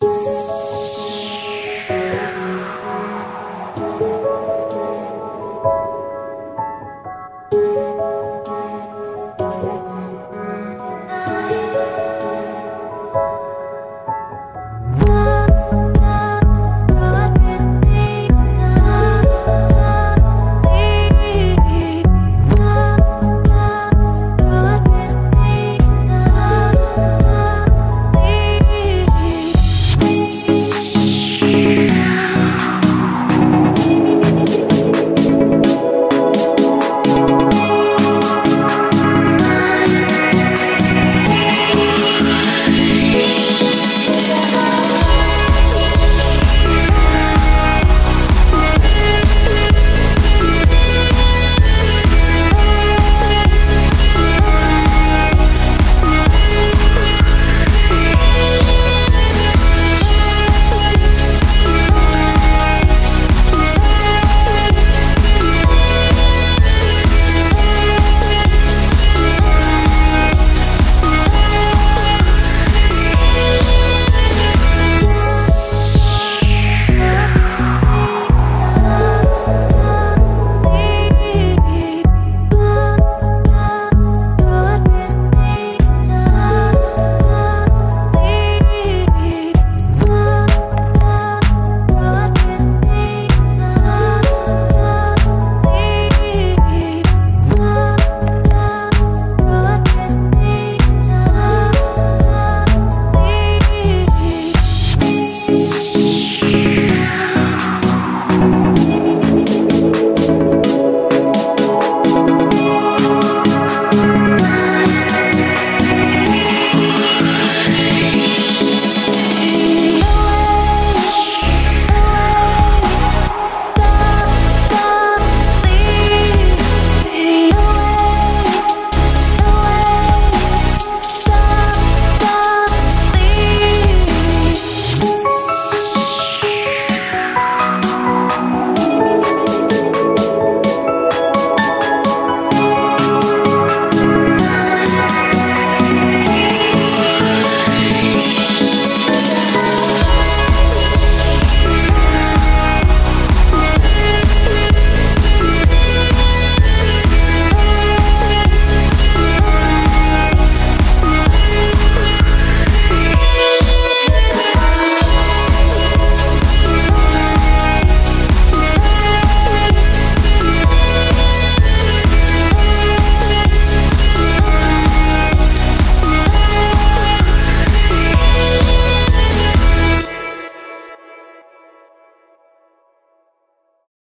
you